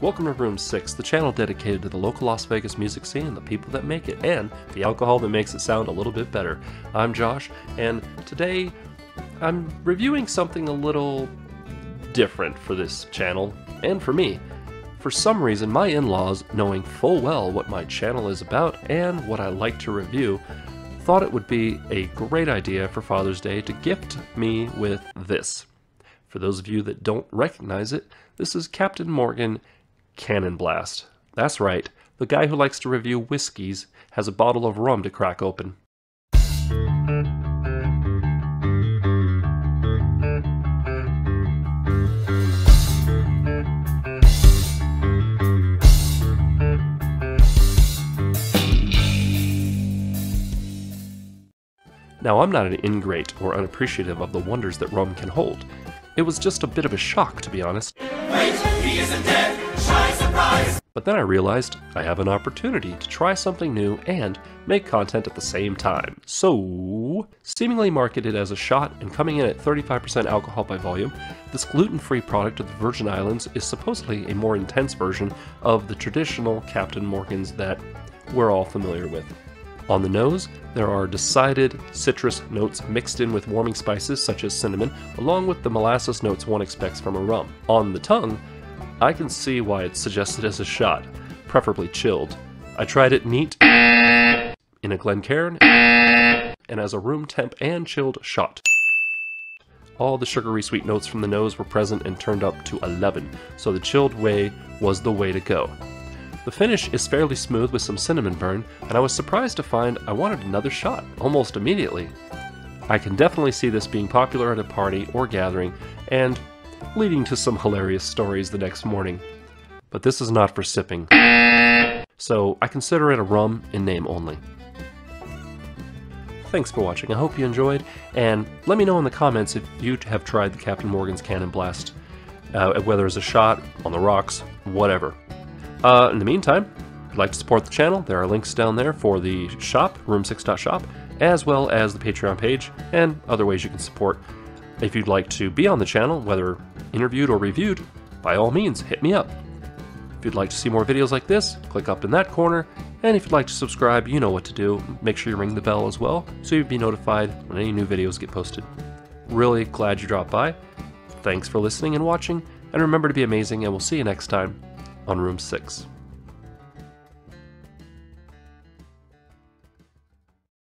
Welcome to Room 6, the channel dedicated to the local Las Vegas music scene and the people that make it, and the alcohol that makes it sound a little bit better. I'm Josh, and today I'm reviewing something a little different for this channel, and for me. For some reason, my in laws, knowing full well what my channel is about and what I like to review, thought it would be a great idea for Father's Day to gift me with this. For those of you that don't recognize it, this is Captain Morgan Cannon Blast. That's right, the guy who likes to review whiskeys has a bottle of rum to crack open. Now, I'm not an ingrate or unappreciative of the wonders that rum can hold. It was just a bit of a shock, to be honest. Wait, he isn't dead! But then I realized I have an opportunity to try something new and make content at the same time. So, seemingly marketed as a shot and coming in at 35% alcohol by volume, this gluten free product of the Virgin Islands is supposedly a more intense version of the traditional Captain Morgans that we're all familiar with. On the nose, there are decided citrus notes mixed in with warming spices such as cinnamon, along with the molasses notes one expects from a rum. On the tongue, I can see why it's suggested as a shot, preferably chilled. I tried it neat in a Glencairn and as a room temp and chilled shot. All the sugary sweet notes from the nose were present and turned up to 11, so the chilled way was the way to go. The finish is fairly smooth with some cinnamon burn, and I was surprised to find I wanted another shot almost immediately. I can definitely see this being popular at a party or gathering, and leading to some hilarious stories the next morning. But this is not for sipping, so I consider it a rum in name only. Thanks for watching, I hope you enjoyed, and let me know in the comments if you have tried the Captain Morgan's Cannon Blast, uh, whether as a shot, on the rocks, whatever. Uh, in the meantime, if you'd like to support the channel, there are links down there for the shop, room6.shop, as well as the Patreon page, and other ways you can support. If you'd like to be on the channel, whether interviewed or reviewed, by all means, hit me up. If you'd like to see more videos like this, click up in that corner, and if you'd like to subscribe, you know what to do. Make sure you ring the bell as well, so you'll be notified when any new videos get posted. Really glad you dropped by. Thanks for listening and watching, and remember to be amazing, and we'll see you next time on Room 6.